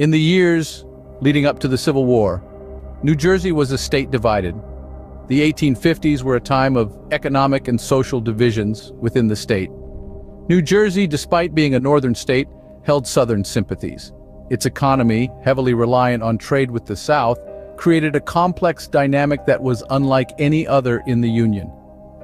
In the years leading up to the Civil War, New Jersey was a state divided. The 1850s were a time of economic and social divisions within the state. New Jersey, despite being a northern state, held southern sympathies. Its economy, heavily reliant on trade with the South, created a complex dynamic that was unlike any other in the Union.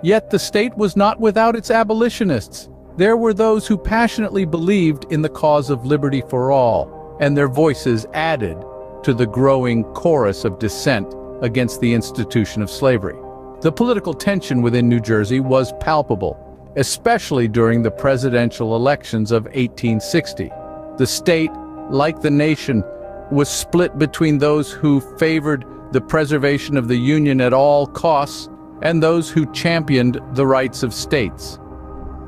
Yet the state was not without its abolitionists. There were those who passionately believed in the cause of liberty for all, and their voices added to the growing chorus of dissent against the institution of slavery. The political tension within New Jersey was palpable, especially during the presidential elections of 1860. The state, like the nation, was split between those who favored the preservation of the Union at all costs and those who championed the rights of states.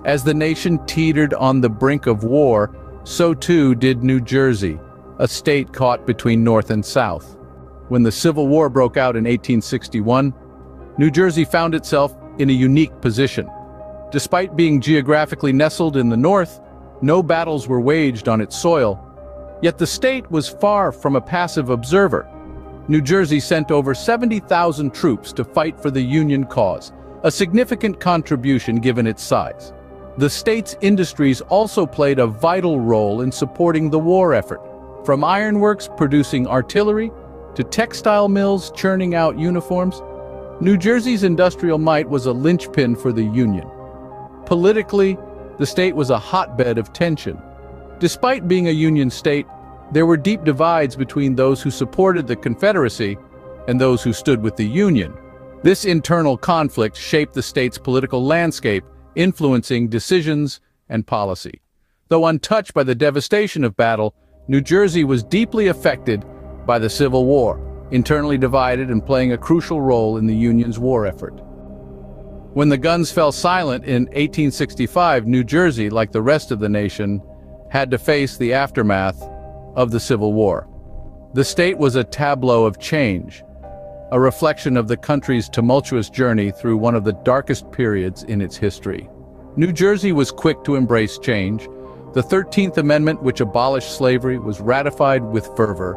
As the nation teetered on the brink of war, so too did New Jersey, a state caught between North and South. When the Civil War broke out in 1861, New Jersey found itself in a unique position. Despite being geographically nestled in the north, no battles were waged on its soil, Yet the state was far from a passive observer. New Jersey sent over 70,000 troops to fight for the Union cause, a significant contribution given its size. The state's industries also played a vital role in supporting the war effort, from ironworks producing artillery to textile mills churning out uniforms. New Jersey's industrial might was a linchpin for the Union. Politically, the state was a hotbed of tension, Despite being a Union state, there were deep divides between those who supported the Confederacy and those who stood with the Union. This internal conflict shaped the state's political landscape, influencing decisions and policy. Though untouched by the devastation of battle, New Jersey was deeply affected by the Civil War, internally divided and playing a crucial role in the Union's war effort. When the guns fell silent in 1865, New Jersey, like the rest of the nation, had to face the aftermath of the Civil War. The state was a tableau of change, a reflection of the country's tumultuous journey through one of the darkest periods in its history. New Jersey was quick to embrace change. The 13th Amendment, which abolished slavery, was ratified with fervor,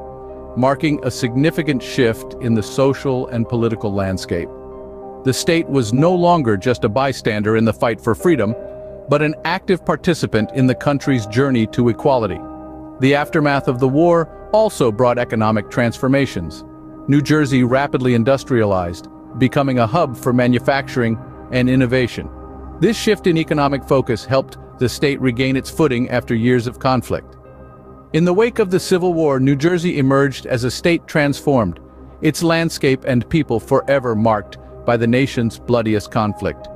marking a significant shift in the social and political landscape. The state was no longer just a bystander in the fight for freedom, but an active participant in the country's journey to equality. The aftermath of the war also brought economic transformations. New Jersey rapidly industrialized, becoming a hub for manufacturing and innovation. This shift in economic focus helped the state regain its footing after years of conflict. In the wake of the Civil War, New Jersey emerged as a state transformed, its landscape and people forever marked by the nation's bloodiest conflict.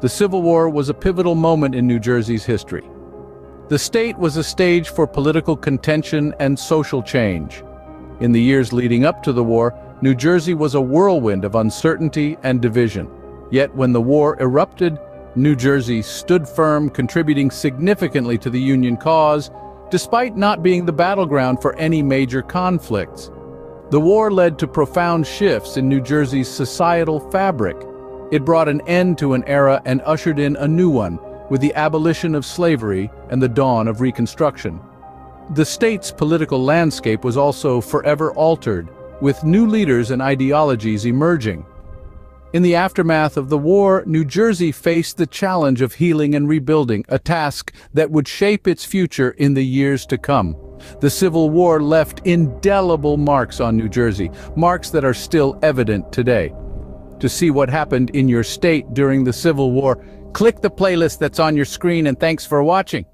The Civil War was a pivotal moment in New Jersey's history. The state was a stage for political contention and social change. In the years leading up to the war, New Jersey was a whirlwind of uncertainty and division. Yet when the war erupted, New Jersey stood firm, contributing significantly to the Union cause, despite not being the battleground for any major conflicts. The war led to profound shifts in New Jersey's societal fabric, it brought an end to an era and ushered in a new one, with the abolition of slavery and the dawn of Reconstruction. The state's political landscape was also forever altered, with new leaders and ideologies emerging. In the aftermath of the war, New Jersey faced the challenge of healing and rebuilding, a task that would shape its future in the years to come. The Civil War left indelible marks on New Jersey, marks that are still evident today to see what happened in your state during the Civil War, click the playlist that's on your screen and thanks for watching.